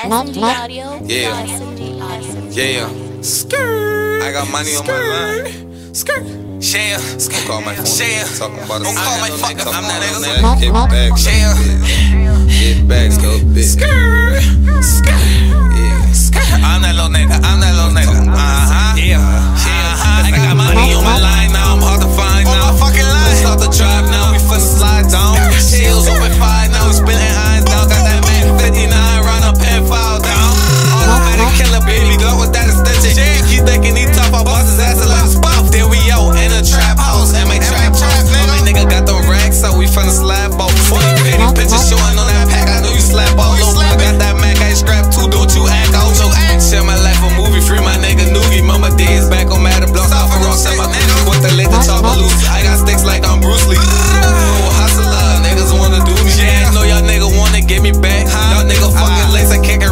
SMG Audio. Yeah. SMG Audio. Yeah. Skirt. I got money on my mind. Skirt. Share. Don't call my phone. Share. Talking about Don't call my fucker. I'm that nigga. nigga. Get back. Share. Get back, go Automatic killer, baby. Go with that extension. Keep thinking he tough. I bust his ass a lot of spot. Then we out in a trap house. And my trap house. My nigga got the racks, so we finna slap off. 40 petty pictures showing on that pack. I know you slap all over. I got that Mac, I ain't strapped too. Don't you act out. So share my life a movie. Free my nigga Noogie. Mama days back on Madden Block. Off a rock. Send my nigga with the liquor chopper loose. I got sticks like I'm Bruce Lee. Oh, hustler. Niggas wanna do me. Yeah, know y'all nigga wanna get me back. Y'all nigga fucking lace. I can't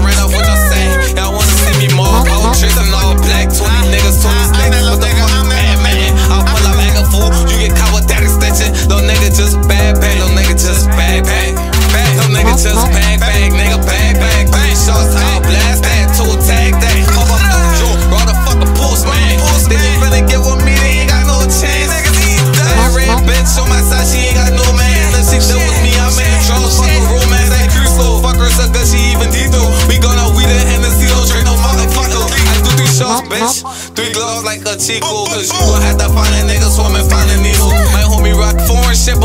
bitch. Three gloves like a Chico. Cause you gon' have to find a nigga swimming, find a Nemo. My homie rock foreign shit,